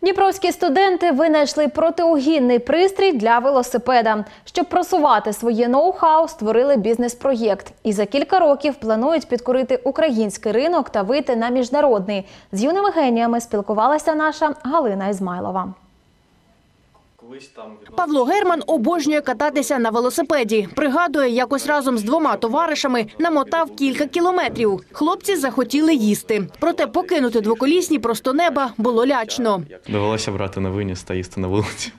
Дніпровські студенти винайшли протиугінний пристрій для велосипеда. Щоб просувати своє ноу-хау, створили бізнес-проєкт. І за кілька років планують підкорити український ринок та вийти на міжнародний. З юними геніями спілкувалася наша Галина Ізмайлова. Колись там Павло Герман обожнює кататися на велосипеді. Пригадує, якось разом з двома товаришами намотав кілька кілометрів. Хлопці захотіли їсти. Проте покинути двоколісні просто неба було лячно. довелося брати на виніс та їсти на вулиці.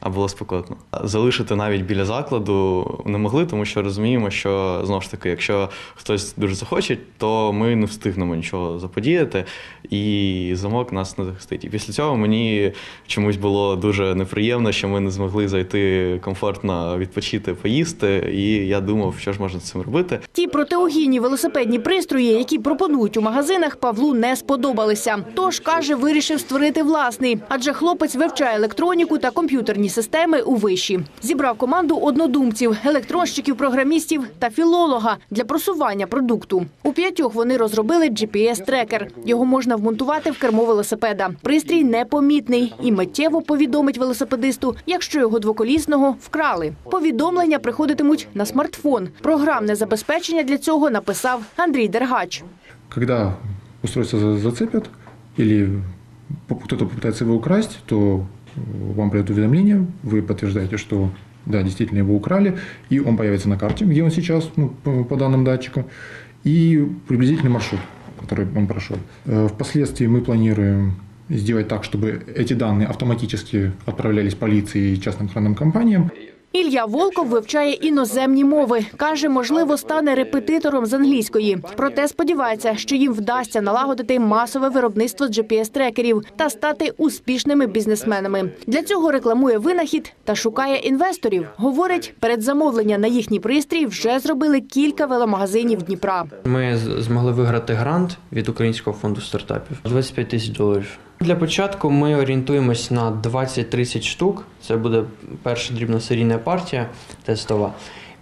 А було спекотно. Залишити навіть біля закладу не могли, тому що розуміємо, що знову ж таки, якщо хтось дуже захоче, то ми не встигнемо нічого заподіяти, і замок нас не захистить. І після цього мені чомусь було дуже неприємно, що ми не змогли зайти комфортно відпочити, поїсти. І я думав, що ж можна з цим робити. Ті протиугінні велосипедні пристрої, які пропонують у магазинах, Павлу не сподобалися. Тож каже, вирішив створити власний, адже хлопець вивчає електроніку та комп'ютерні системи у виші. Зібрав команду однодумців, електронщиків, програмістів та філолога для просування продукту. У п'ятьох вони розробили GPS-трекер. Його можна вмонтувати в кермо велосипеда. Пристрій непомітний і миттєво повідомить велосипедисту, якщо його двоколісного вкрали. Повідомлення приходитимуть на смартфон. Програмне забезпечення для цього написав Андрій Дергач. Когда устройство за- зацепят или кто-то попытается его то вам придет уведомление, вы подтверждаете, что да, действительно его украли, и он появится на карте, где он сейчас, ну, по, по данным датчика, и приблизительный маршрут, который он прошел. Э, Впоследствии мы планируем сделать так, чтобы эти данные автоматически отправлялись полиции и частным охранным компаниям, Ілля Волков вивчає іноземні мови. Каже, можливо, стане репетитором з англійської. Проте сподівається, що їм вдасться налагодити масове виробництво GPS-трекерів та стати успішними бізнесменами. Для цього рекламує винахід та шукає інвесторів. Говорить, передзамовлення на їхній пристрій вже зробили кілька веломагазинів Дніпра. Ми змогли виграти грант від Українського фонду стартапів 25 тисяч доларів. Для початку ми орієнтуємось на 20-30 штук. Це буде перша дрібносерійна партія тестова.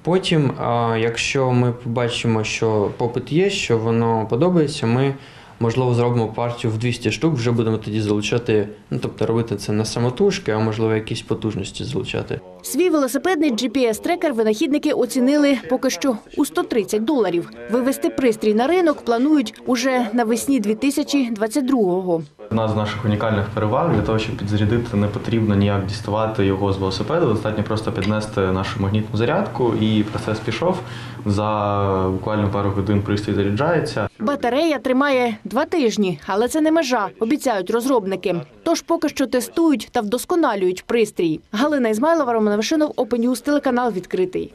Потім, якщо ми побачимо, що попит є, що воно подобається, ми можливо зробимо партію в 200 штук. Вже будемо тоді залучати, ну тобто робити це не самотужки, а можливо якісь потужності залучати. Свій велосипедний GPS-трекер винахідники оцінили поки що у 130 доларів. Вивести пристрій на ринок планують уже навесні 2022-го. Одна з наших унікальних переваг для того, щоб підзарядити, не потрібно ніяк діставати його з велосипеда. Достатньо просто піднести нашу магнітну зарядку, і процес пішов. За буквально пару годин пристрій заряджається. Батарея тримає два тижні, але це не межа, обіцяють розробники. Тож поки що тестують та вдосконалюють пристрій. Галина Ізмайлова, Роман Вишинов, Open телеканал відкритий.